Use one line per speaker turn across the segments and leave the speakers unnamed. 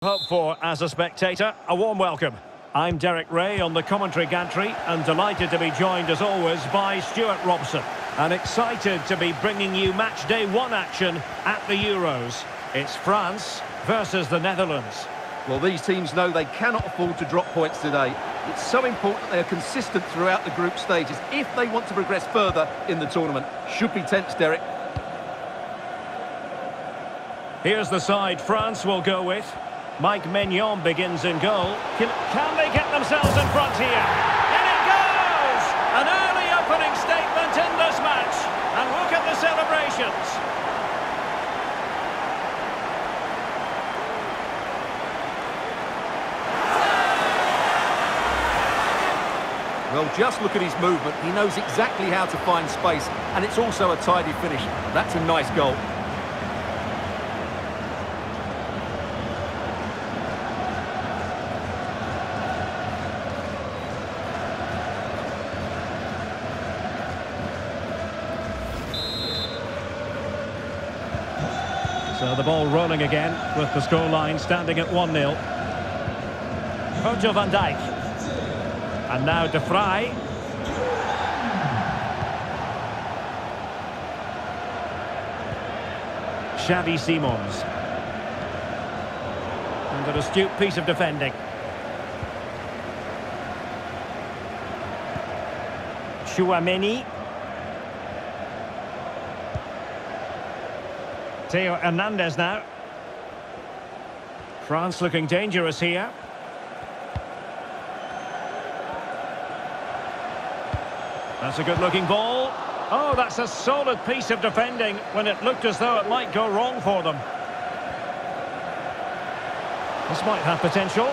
Hope for as a spectator, a warm welcome. I'm Derek Ray on the commentary gantry and delighted to be joined as always by Stuart Robson and excited to be bringing you match day one action at the Euros. It's France versus the Netherlands.
Well, these teams know they cannot afford to drop points today. It's so important they are consistent throughout the group stages if they want to progress further in the tournament. Should be tense, Derek.
Here's the side France will go with. Mike Maignan begins in goal. Can, can they get themselves in front here? In it goes! An early opening statement in this match. And look at the celebrations.
Well, just look at his movement. He knows exactly how to find space, and it's also a tidy finish. That's a nice goal.
So the ball rolling again with the scoreline standing at 1-0. Virgil van Dijk. And now De Vrij. Xavi Simons. And an astute piece of defending. Tchouameni. Theo Hernandez now. France looking dangerous here. That's a good-looking ball. Oh, that's a solid piece of defending when it looked as though it might go wrong for them. This might have potential.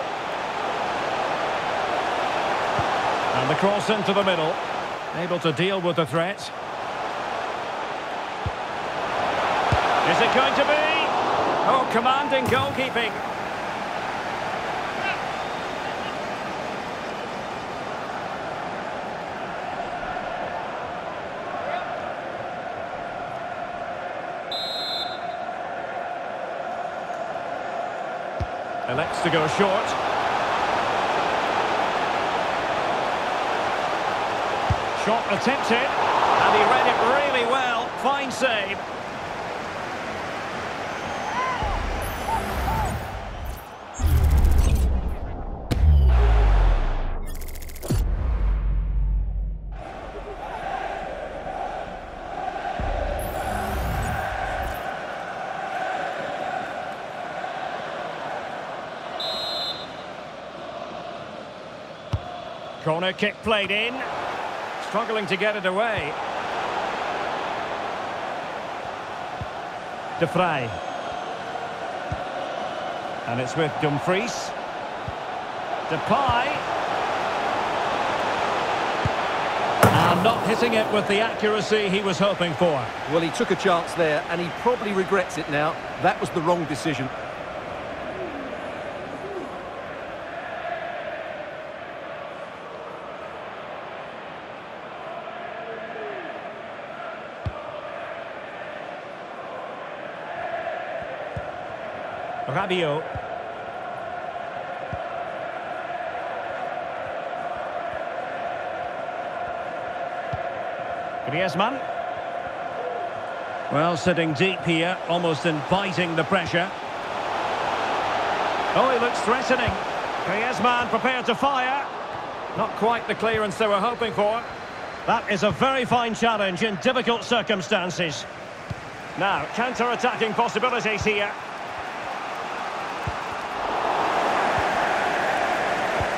And the cross into the middle. Able to deal with the threat. Is it going to be? Oh, commanding goalkeeping. Elects to go short. Shot attempted, and he read it really well. Fine save. Corner kick played in. Struggling to get it away. De Vrij. And it's with Dumfries. Depay. And not hitting it with the accuracy he was hoping for.
Well, he took a chance there, and he probably regrets it now. That was the wrong decision.
Rabiot. Griezmann. Well, sitting deep here, almost inviting the pressure. Oh, he looks threatening. Griezmann prepared to fire. Not quite the clearance they were hoping for. That is a very fine challenge in difficult circumstances. Now, counter-attacking possibilities here.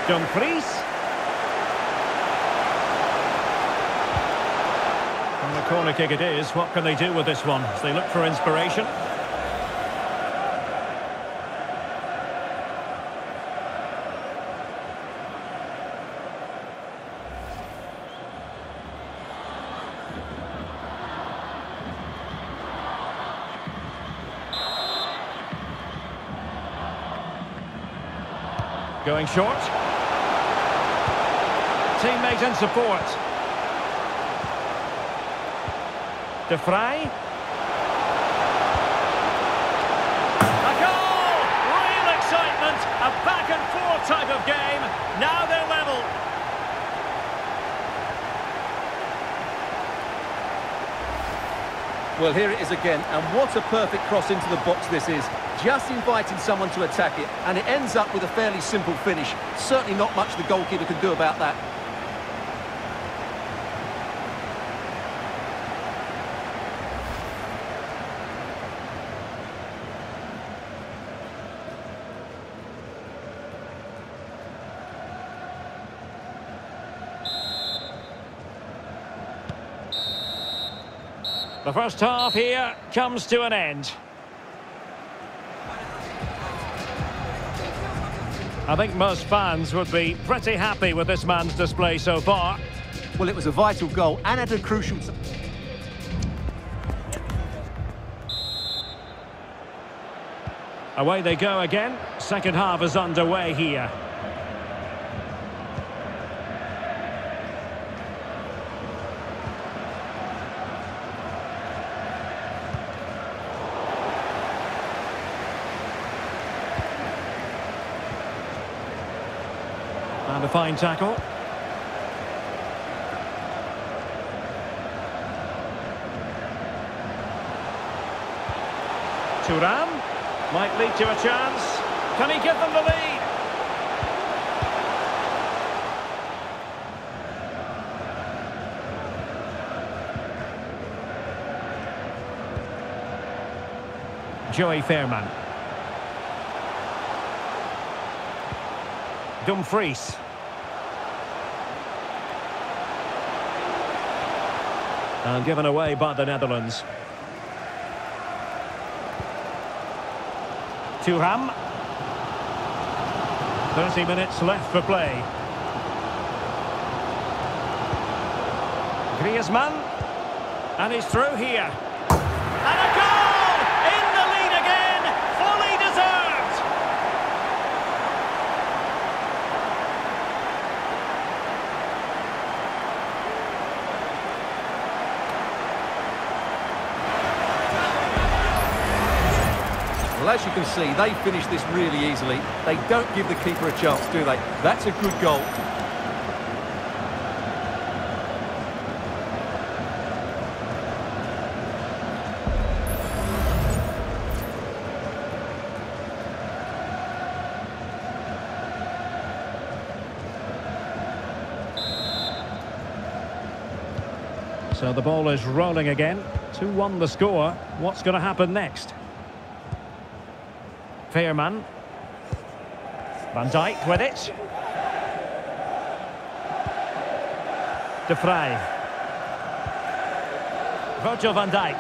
Dumfries. And the corner kick it is. What can they do with this one? As they look for inspiration. Going short. Teammate in support. De Vrij. A goal! Real excitement A back and forth type of game. Now they're level.
Well, here it is again, and what a perfect cross into the box this is. Just inviting someone to attack it, and it ends up with a fairly simple finish. Certainly not much the goalkeeper can do about that.
The first half here comes to an end. I think most fans would be pretty happy with this man's display so far.
Well, it was a vital goal and at a crucial...
Away they go again. Second half is underway here. And a fine tackle. Thuram might lead to a chance. Can he give them the lead? Joey Veerman. Dumfries. And given away by the Netherlands. Thuram. 30 minutes left for play. Griezmann. And he's through here. And a goal! In the lead again! Fully deserved!
Well, as you can see, they finish this really easily. They don't give the keeper a chance, do they? That's a good goal.
So the ball is rolling again. 2-1 the score. What's going to happen next? Veerman. Van Dijk with it. De Vrij. Virgil van Dijk.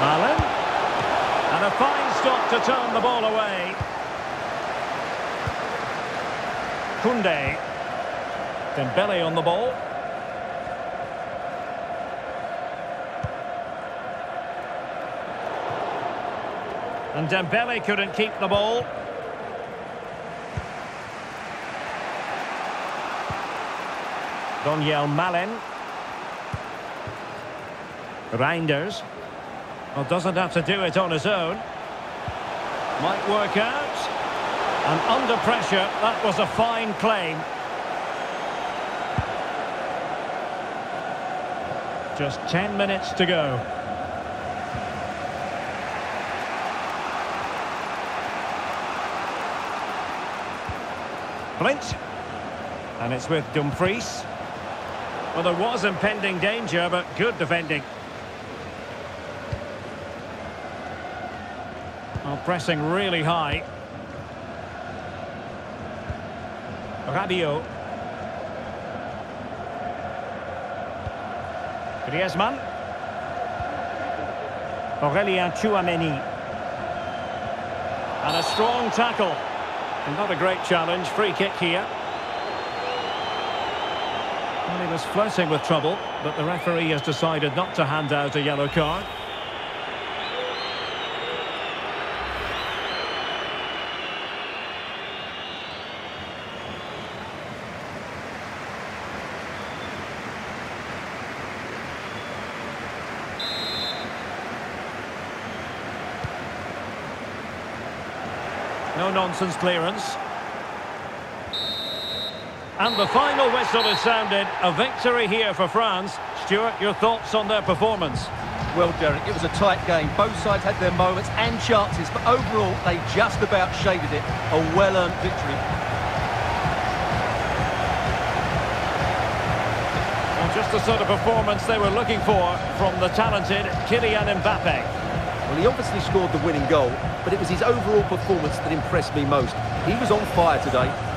Malen. And a fine stop to turn the ball away. Kounde. Dembele on the ball. And Dembele couldn't keep the ball. Donyell Malen. Reijnders. Well, doesn't have to do it on his own. Might work out. And under pressure, that was a fine claim. Just 10 minutes to go. Flint. And it's with Dumfries. Well, there was impending danger, but good defending. Well, pressing really high. Rabiot. Griezmann. Aurelien Tchouameni. And a strong tackle. Not a great challenge. Free kick here. Well, he was flirting with trouble, but the referee has decided not to hand out a yellow card. No-nonsense clearance. And the final whistle is sounded. A victory here for France. Stuart, your thoughts on their performance?
Well, Derek, it was a tight game. Both sides had their moments and chances, but overall, they just about shaded it. A well-earned victory.
Well, just the sort of performance they were looking for from the talented Kylian Mbappe.
Well, he obviously scored the winning goal, but it was his overall performance that impressed me most. He was on fire today.